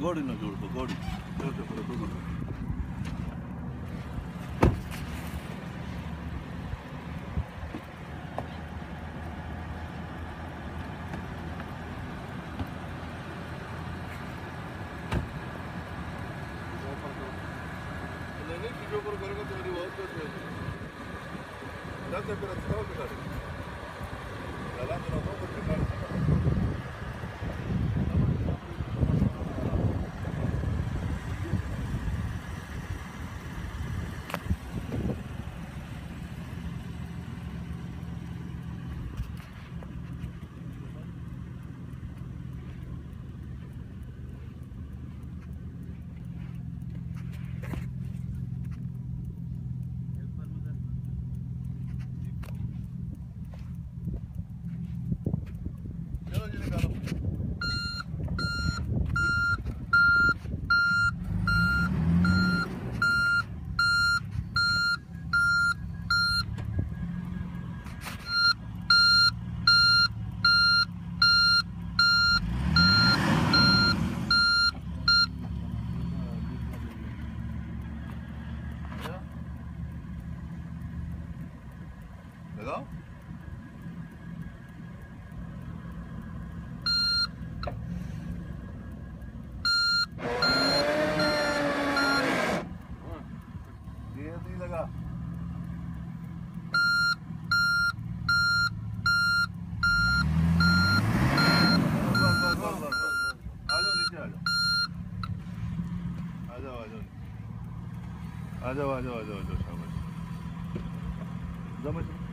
ગોળીનો જોડતો ગોળી જોડતો પડે બધું Dá temperatura, cara. Vai lá, meu nome, लगाओ आ जाओ आ जाओ आ जाओ आ जाओ शाबाश।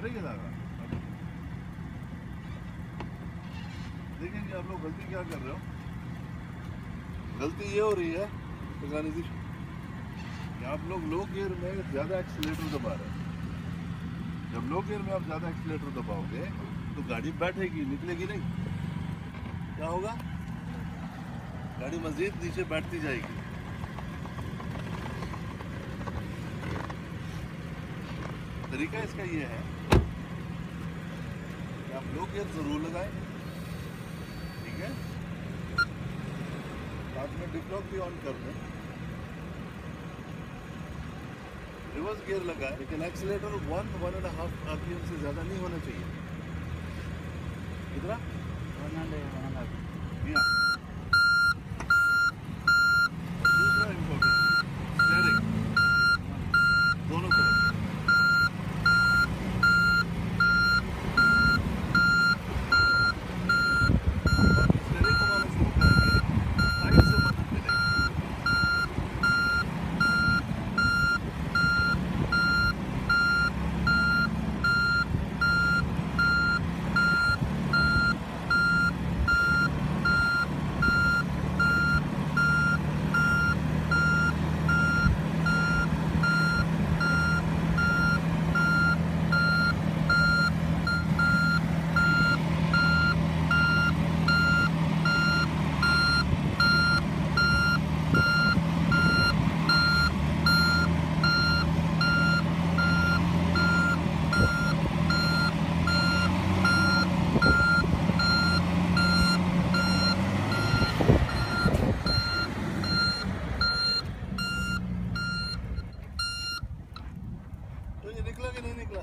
ब्रेक लगा देखेंगे आप लोग गलती क्या कर रहे हो। गलती ये हो रही है गानी जी कि आप लोग लो गियर में ज़्यादा एक्सीलेटर दबा रहे हैं। जब लो गियर में आप ज़्यादा एक्सीलेटर दबाओगे तो गाड़ी बैठेगी, निकलेगी नहीं। क्या होगा? गाड़ी मजीद नीचे बैठती जाएगी। तरीका इसका ये है आप लोग ये ज़रूर लगाएँ। ठीक है? साथ में डिप्लॉक भी ऑन कर दें। रिवर्स गियर लगाए लेकिन एक्सीटर one one and half RPM से ज़्यादा नहीं होना चाहिए। कितना? निकला कि नहीं निकला?